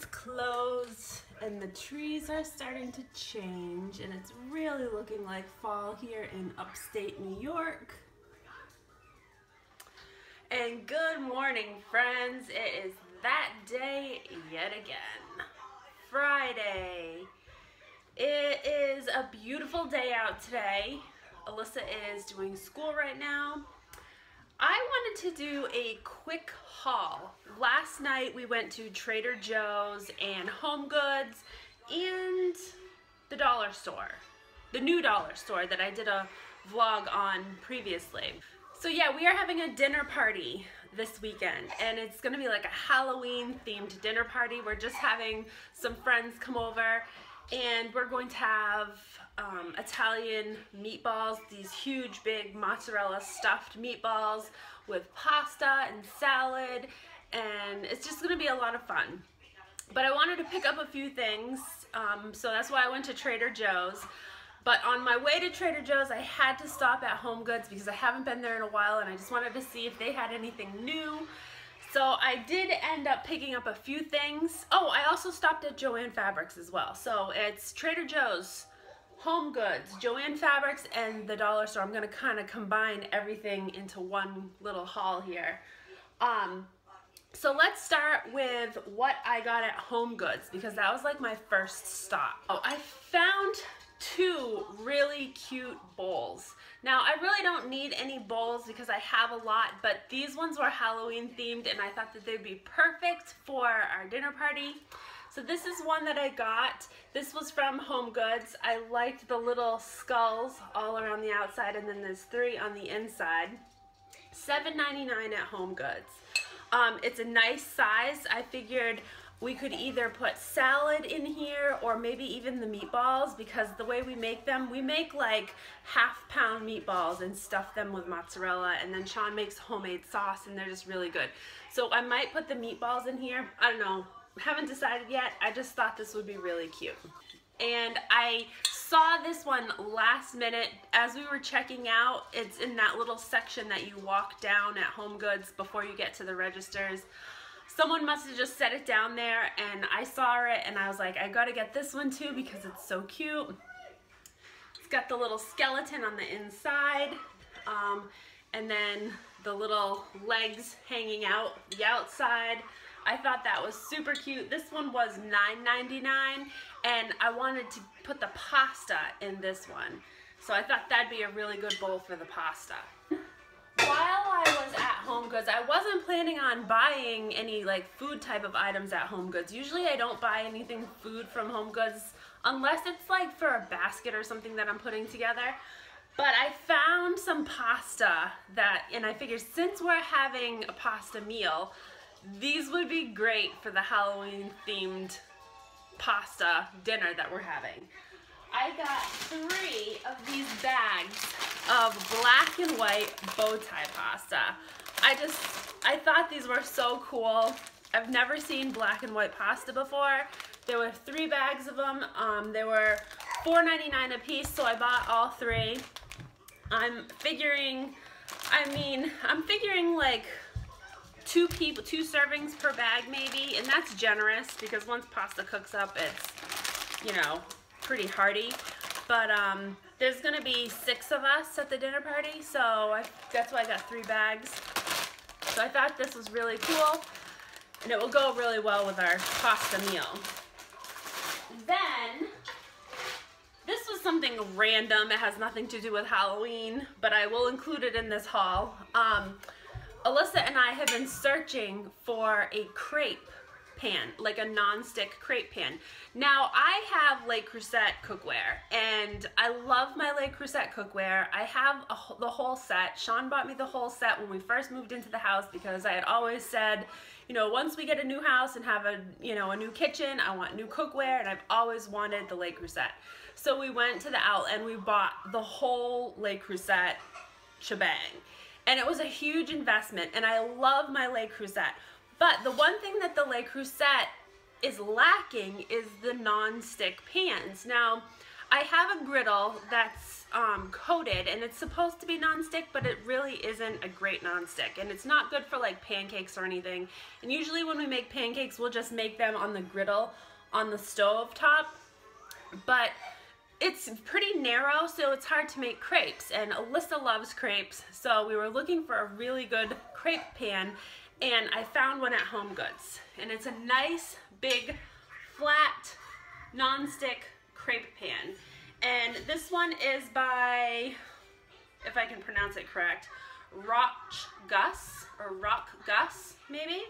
Is closed and the trees are starting to change and it's really looking like fall here in upstate New York. And good morning friends, it is that day yet again. Friday. It is a beautiful day out today. Alyssa is doing school right now I wanted to do a quick haul. Last night we went to Trader Joe's and Home Goods and the dollar store. The new dollar store that I did a vlog on previously. So yeah, we are having a dinner party this weekend and it's gonna be like a Halloween themed dinner party. We're just having some friends come over and we're going to have um, Italian meatballs, these huge big mozzarella stuffed meatballs with pasta and salad and it's just gonna be a lot of fun. But I wanted to pick up a few things um, so that's why I went to Trader Joe's. But on my way to Trader Joe's, I had to stop at Home Goods because I haven't been there in a while and I just wanted to see if they had anything new. So I did end up picking up a few things. Oh, I also stopped at Joann Fabrics as well. So it's Trader Joe's, Home Goods, Joann Fabrics, and the dollar store. I'm gonna kind of combine everything into one little haul here. Um, so let's start with what I got at Home Goods because that was like my first stop. Oh, I found two really cute bowls. Now, I really don't need any bowls because I have a lot, but these ones were Halloween themed and I thought that they'd be perfect for our dinner party. So this is one that I got. This was from Home Goods. I liked the little skulls all around the outside and then there's three on the inside. $7.99 at Home Goods. Um, it's a nice size. I figured we could either put salad in here or maybe even the meatballs because the way we make them, we make like half pound meatballs and stuff them with mozzarella and then Sean makes homemade sauce and they're just really good. So I might put the meatballs in here. I don't know, haven't decided yet. I just thought this would be really cute. And I saw this one last minute as we were checking out. It's in that little section that you walk down at Home Goods before you get to the registers someone must have just set it down there and I saw it and I was like, I gotta get this one too because it's so cute. It's got the little skeleton on the inside um, and then the little legs hanging out the outside. I thought that was super cute. This one was $9.99 and I wanted to put the pasta in this one. So I thought that'd be a really good bowl for the pasta while Goods, I wasn't planning on buying any like food type of items at Home Goods. Usually I don't buy anything food from Home Goods unless it's like for a basket or something that I'm putting together. But I found some pasta that, and I figured since we're having a pasta meal, these would be great for the Halloween themed pasta dinner that we're having. I got three of these bags of black and white bow tie pasta. I just, I thought these were so cool. I've never seen black and white pasta before. There were three bags of them. Um, they were $4.99 a piece, so I bought all three. I'm figuring, I mean, I'm figuring like two people, two servings per bag maybe, and that's generous because once pasta cooks up, it's, you know, pretty hearty. But um, there's gonna be six of us at the dinner party, so I, that's why I got three bags. So I thought this was really cool, and it will go really well with our pasta meal. Then, this was something random. It has nothing to do with Halloween, but I will include it in this haul. Um, Alyssa and I have been searching for a crepe pan, like a non-stick crepe pan. Now, I have Le Creuset cookware, and I love my Le Creuset cookware. I have a, the whole set. Sean bought me the whole set when we first moved into the house because I had always said, you know, once we get a new house and have a, you know, a new kitchen, I want new cookware, and I've always wanted the Le Creuset. So we went to the outlet and we bought the whole Le Creuset shebang. And it was a huge investment, and I love my Le Creuset. But the one thing that the Le Creuset is lacking is the non-stick pans. Now, I have a griddle that's um, coated and it's supposed to be non-stick, but it really isn't a great non-stick, And it's not good for like pancakes or anything. And usually when we make pancakes, we'll just make them on the griddle on the stove top. But it's pretty narrow, so it's hard to make crepes. And Alyssa loves crepes, so we were looking for a really good crepe pan. And I found one at Home Goods. And it's a nice, big, flat, non-stick crepe pan. And this one is by, if I can pronounce it correct, Rock Gus, or Rock Gus, maybe?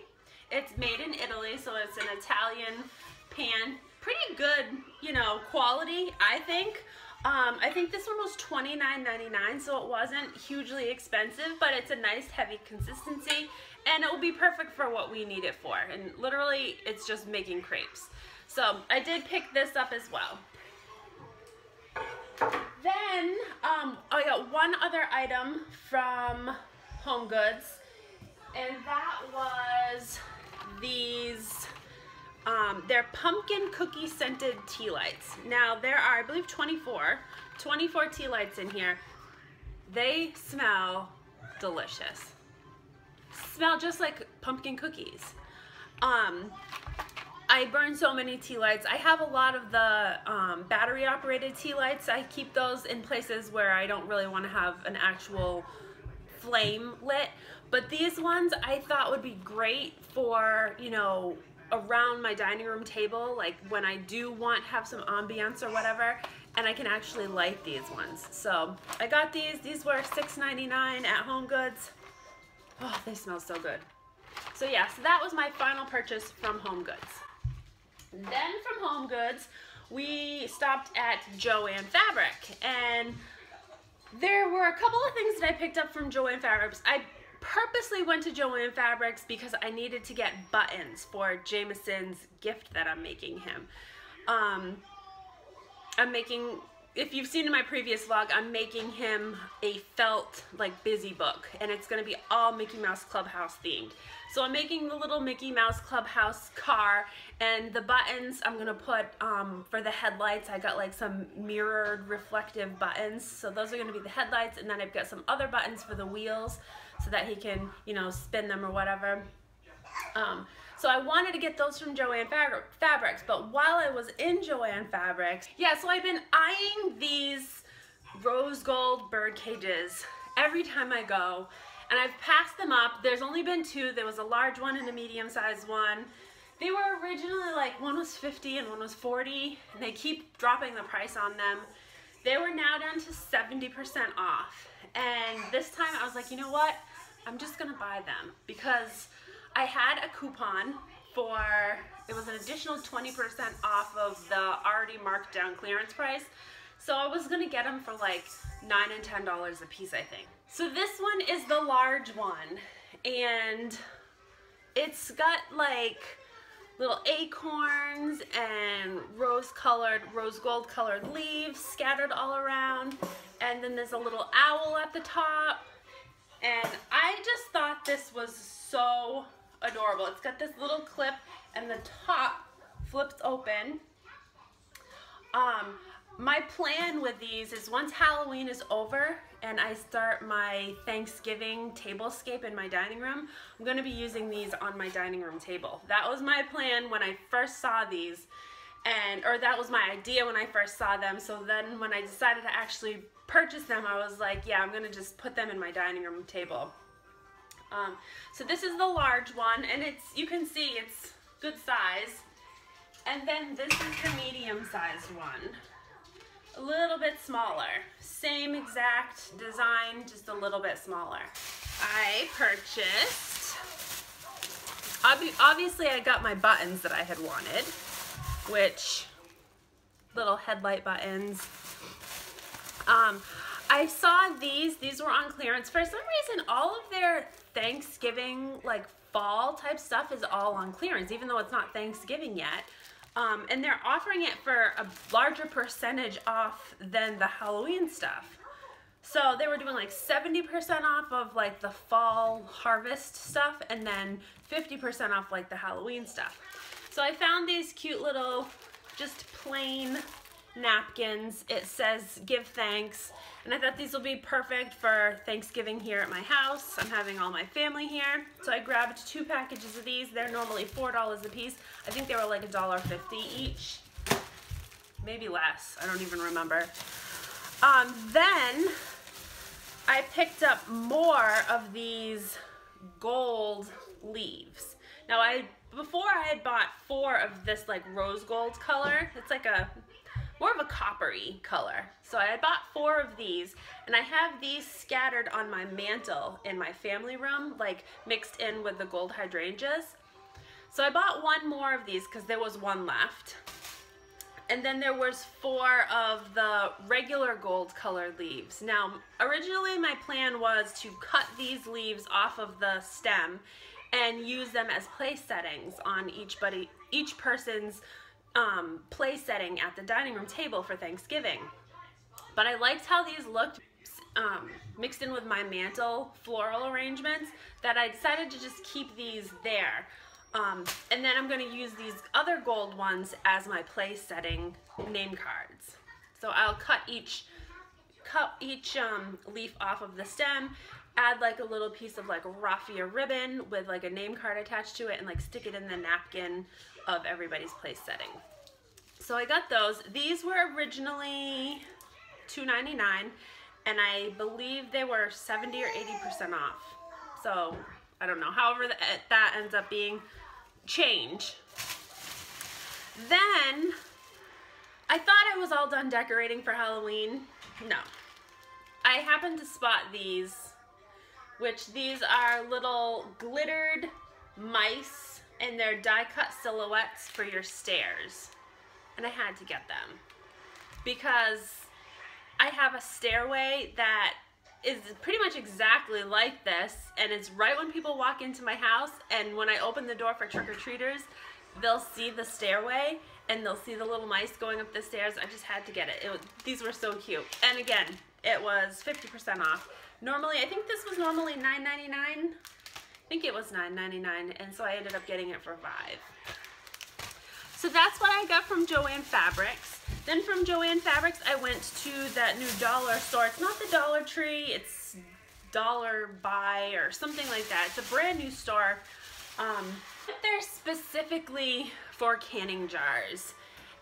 It's made in Italy, so it's an Italian pan. Pretty good, you know, quality, I think. Um, I think this one was $29.99, so it wasn't hugely expensive, but it's a nice heavy consistency, and it will be perfect for what we need it for. And literally, it's just making crepes. So I did pick this up as well. Then um, I got one other item from Home Goods, and that was these, um, they're pumpkin cookie scented tea lights. Now there are, I believe 24, 24 tea lights in here. They smell delicious. Smell just like pumpkin cookies. Um, I burn so many tea lights. I have a lot of the um, battery operated tea lights. I keep those in places where I don't really want to have an actual flame lit. But these ones I thought would be great for, you know, around my dining room table, like when I do want have some ambiance or whatever, and I can actually light these ones. So I got these. These were $6.99 at Home Goods. Oh, they smell so good. So yeah, so that was my final purchase from Home Goods. Then from Home Goods, we stopped at Joann Fabric and there were a couple of things that I picked up from Joann Fabrics. I purposely went to Joann Fabrics because I needed to get buttons for Jameson's gift that I'm making him. Um, I'm making if you've seen in my previous vlog, I'm making him a felt like busy book and it's gonna be all Mickey Mouse Clubhouse themed. So I'm making the little Mickey Mouse Clubhouse car and the buttons I'm gonna put um, for the headlights. I got like some mirrored reflective buttons. So those are gonna be the headlights and then I've got some other buttons for the wheels so that he can, you know, spin them or whatever. Um, so I wanted to get those from Joann Fabrics, but while I was in Joann Fabrics, yeah, so I've been eyeing these rose gold bird cages every time I go, and I've passed them up. There's only been two. There was a large one and a medium-sized one. They were originally like, one was 50 and one was 40, and they keep dropping the price on them. They were now down to 70% off. And this time I was like, you know what? I'm just gonna buy them because I had a coupon for, it was an additional 20% off of the already marked down clearance price. So I was gonna get them for like nine and ten dollars a piece, I think. So this one is the large one, and it's got like little acorns and rose colored, rose gold colored leaves scattered all around. And then there's a little owl at the top. And I just thought this was so adorable. It's got this little clip and the top flips open. Um, my plan with these is once Halloween is over and I start my Thanksgiving tablescape in my dining room, I'm going to be using these on my dining room table. That was my plan when I first saw these and or that was my idea when I first saw them. So then when I decided to actually purchase them, I was like, yeah, I'm going to just put them in my dining room table. Um, so this is the large one, and it's you can see it's good size. And then this is the medium-sized one. A little bit smaller. Same exact design, just a little bit smaller. I purchased, obviously I got my buttons that I had wanted, which, little headlight buttons. Um, I saw these, these were on clearance. For some reason, all of their Thanksgiving, like fall type stuff is all on clearance, even though it's not Thanksgiving yet. Um, and they're offering it for a larger percentage off than the Halloween stuff. So they were doing like 70% off of like the fall harvest stuff and then 50% off like the Halloween stuff. So I found these cute little, just plain napkins. It says give thanks. And I thought these will be perfect for Thanksgiving here at my house. I'm having all my family here. So I grabbed two packages of these. They're normally $4 a piece. I think they were like $1.50 each. Maybe less. I don't even remember. Um, then I picked up more of these gold leaves. Now I before I had bought four of this like rose gold color. It's like a more of a coppery color. So I bought four of these and I have these scattered on my mantle in my family room, like mixed in with the gold hydrangeas. So I bought one more of these because there was one left. And then there was four of the regular gold colored leaves. Now, originally my plan was to cut these leaves off of the stem and use them as place settings on each buddy, each person's um, place setting at the dining room table for Thanksgiving. But I liked how these looked um, mixed in with my mantle floral arrangements that I decided to just keep these there. Um, and then I'm going to use these other gold ones as my place setting name cards. So I'll cut each cut each um, leaf off of the stem, add like a little piece of like raffia ribbon with like a name card attached to it and like stick it in the napkin of everybody's place setting. So I got those. These were originally $2.99 and I believe they were 70 or 80% off. So I don't know, however eh, that ends up being change. Then I thought I was all done decorating for Halloween. No. I happened to spot these, which these are little glittered mice and they're die cut silhouettes for your stairs. And I had to get them. Because I have a stairway that is pretty much exactly like this and it's right when people walk into my house and when I open the door for trick-or-treaters they'll see the stairway and they'll see the little mice going up the stairs. I just had to get it, it these were so cute. And again it was 50% off. Normally I think this was normally $9.99 I think it was $9.99 and so I ended up getting it for 5 so that's what I got from Joann Fabrics then from Joann Fabrics, I went to that new dollar store. It's not the Dollar Tree, it's Dollar Buy or something like that. It's a brand new store. Um, they're specifically for canning jars.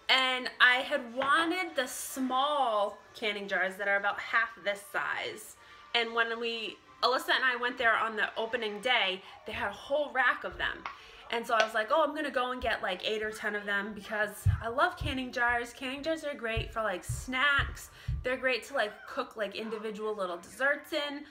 And I had wanted the small canning jars that are about half this size. And when we, Alyssa and I went there on the opening day, they had a whole rack of them. And so I was like, oh, I'm gonna go and get like eight or 10 of them because I love canning jars. Canning jars are great for like snacks. They're great to like cook like individual little desserts in.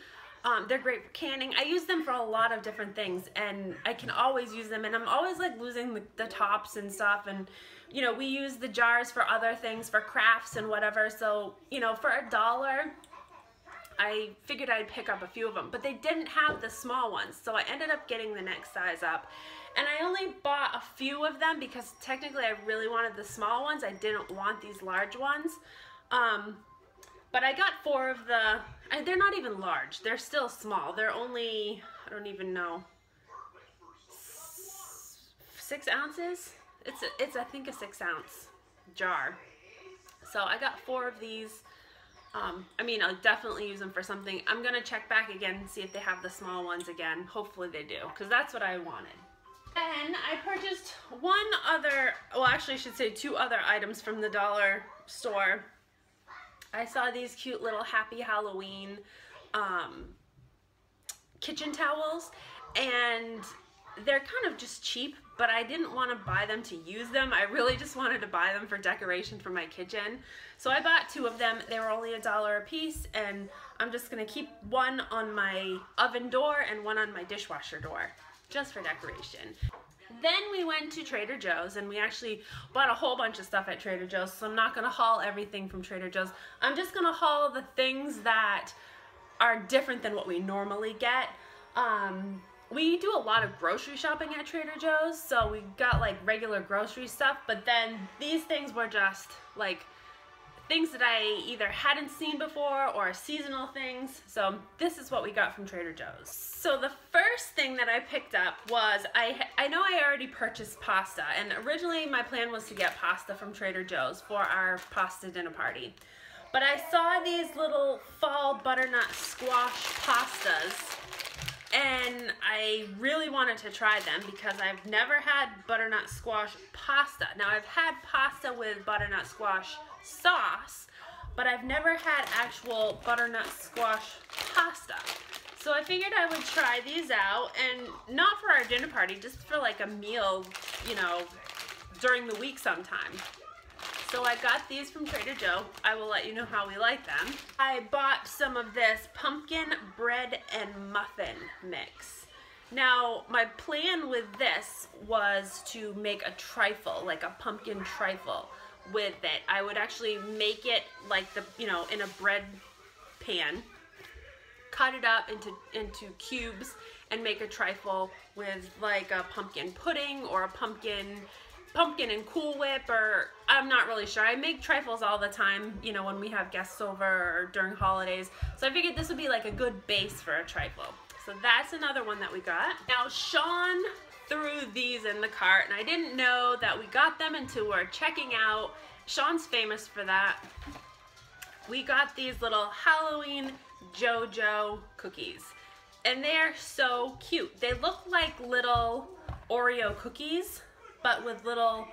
Um, they're great for canning. I use them for a lot of different things and I can always use them and I'm always like losing the, the tops and stuff and you know, we use the jars for other things, for crafts and whatever. So, you know, for a dollar, I figured I'd pick up a few of them, but they didn't have the small ones. So I ended up getting the next size up. And I only bought a few of them because technically I really wanted the small ones. I didn't want these large ones. Um, but I got four of the, they're not even large. They're still small. They're only, I don't even know, six ounces? It's, a, it's I think a six ounce jar. So I got four of these. Um, I mean, I'll definitely use them for something. I'm going to check back again and see if they have the small ones again. Hopefully they do, because that's what I wanted. Then I purchased one other, well actually I should say two other items from the dollar store. I saw these cute little Happy Halloween um, kitchen towels and they're kind of just cheap but I didn't want to buy them to use them. I really just wanted to buy them for decoration for my kitchen. So I bought two of them. They were only a dollar a piece and I'm just going to keep one on my oven door and one on my dishwasher door just for decoration. Then we went to Trader Joe's and we actually bought a whole bunch of stuff at Trader Joe's. So I'm not going to haul everything from Trader Joe's. I'm just going to haul the things that are different than what we normally get. Um, we do a lot of grocery shopping at Trader Joe's, so we got like regular grocery stuff, but then these things were just like things that I either hadn't seen before or seasonal things. So this is what we got from Trader Joe's. So the first thing that I picked up was, I, I know I already purchased pasta and originally my plan was to get pasta from Trader Joe's for our pasta dinner party. But I saw these little fall butternut squash pastas and I really wanted to try them because I've never had butternut squash pasta. Now I've had pasta with butternut squash sauce, but I've never had actual butternut squash pasta. So I figured I would try these out and not for our dinner party, just for like a meal, you know, during the week sometime. So I got these from Trader Joe. I will let you know how we like them. I bought some of this pumpkin bread and muffin mix. Now, my plan with this was to make a trifle, like a pumpkin trifle with it. I would actually make it like the, you know, in a bread pan, cut it up into, into cubes and make a trifle with like a pumpkin pudding or a pumpkin pumpkin and Cool Whip or I'm not really sure. I make trifles all the time, you know, when we have guests over or during holidays. So I figured this would be like a good base for a trifle. So that's another one that we got. Now Sean threw these in the cart and I didn't know that we got them until we're checking out. Sean's famous for that. We got these little Halloween JoJo cookies and they're so cute. They look like little Oreo cookies but with little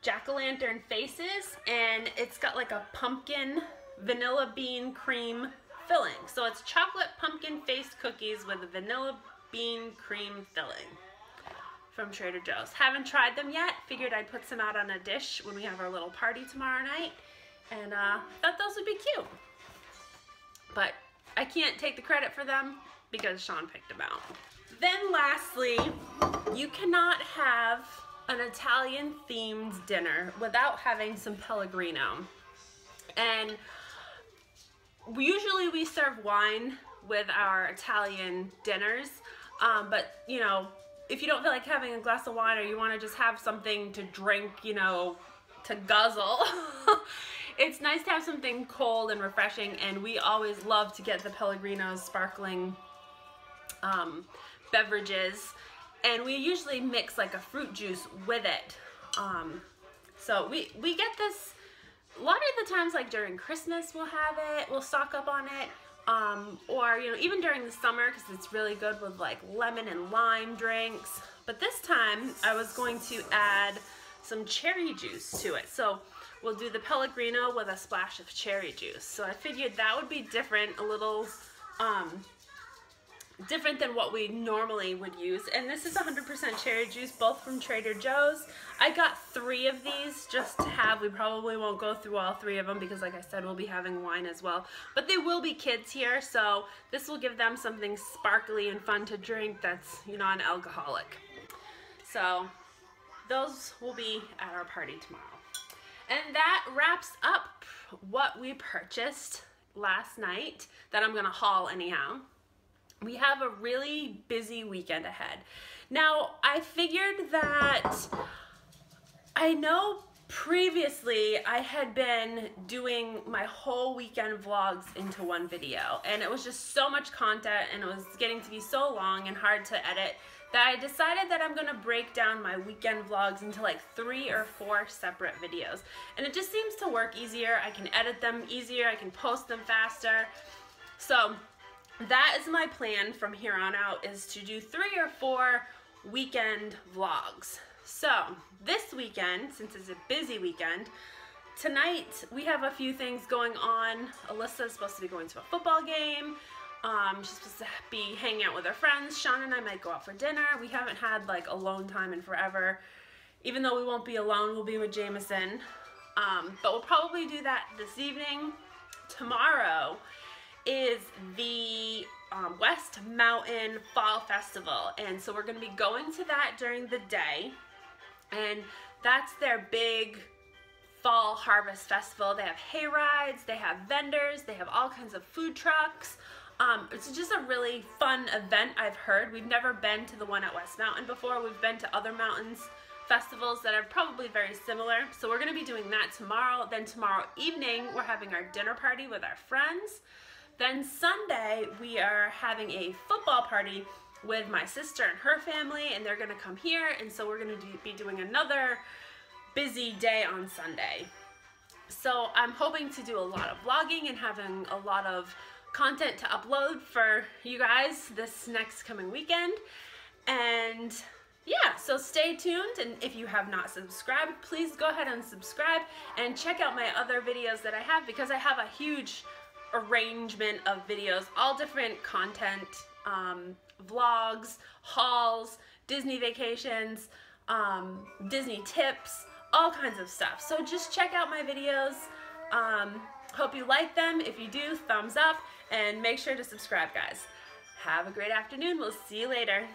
jack-o'-lantern faces and it's got like a pumpkin vanilla bean cream filling. So it's chocolate pumpkin face cookies with a vanilla bean cream filling from Trader Joe's. Haven't tried them yet. Figured I'd put some out on a dish when we have our little party tomorrow night. And uh, thought those would be cute. But I can't take the credit for them because Sean picked them out. Then lastly, you cannot have an Italian themed dinner without having some Pellegrino. And usually we serve wine with our Italian dinners, um, but you know, if you don't feel like having a glass of wine or you want to just have something to drink, you know, to guzzle, it's nice to have something cold and refreshing and we always love to get the Pellegrino's sparkling um, beverages and we usually mix like a fruit juice with it. Um, so we, we get this, a lot of the times like during Christmas we'll have it, we'll stock up on it. Um, or, you know, even during the summer because it's really good with like lemon and lime drinks. But this time I was going to add some cherry juice to it. So we'll do the Pellegrino with a splash of cherry juice. So I figured that would be different, a little um, different than what we normally would use. And this is 100% cherry juice, both from Trader Joe's. I got three of these just to have. We probably won't go through all three of them because like I said, we'll be having wine as well. But they will be kids here, so this will give them something sparkly and fun to drink that's, you know, non-alcoholic. So those will be at our party tomorrow. And that wraps up what we purchased last night that I'm gonna haul anyhow we have a really busy weekend ahead. Now, I figured that I know previously I had been doing my whole weekend vlogs into one video and it was just so much content and it was getting to be so long and hard to edit that I decided that I'm gonna break down my weekend vlogs into like three or four separate videos. And it just seems to work easier. I can edit them easier. I can post them faster. So that is my plan from here on out is to do three or four weekend vlogs. So this weekend, since it's a busy weekend, tonight we have a few things going on. Alyssa is supposed to be going to a football game. Um, she's supposed to be hanging out with her friends. Sean and I might go out for dinner. We haven't had like alone time in forever. Even though we won't be alone, we'll be with Jameson. Um, but we'll probably do that this evening. Tomorrow, is the um, West Mountain Fall Festival. And so we're going to be going to that during the day. And that's their big fall harvest festival. They have hay rides, they have vendors, they have all kinds of food trucks. Um, it's just a really fun event I've heard. We've never been to the one at West Mountain before. We've been to other mountains festivals that are probably very similar. So we're going to be doing that tomorrow. Then tomorrow evening, we're having our dinner party with our friends. Then Sunday, we are having a football party with my sister and her family, and they're to come here. And so we're to do, be doing another busy day on Sunday. So I'm hoping to do a lot of vlogging and having a lot of content to upload for you guys this next coming weekend. And yeah, so stay tuned. And if you have not subscribed, please go ahead and subscribe and check out my other videos that I have because I have a huge arrangement of videos, all different content, um, vlogs, hauls, Disney vacations, um, Disney tips, all kinds of stuff. So just check out my videos. Um, hope you like them. If you do, thumbs up and make sure to subscribe, guys. Have a great afternoon. We'll see you later.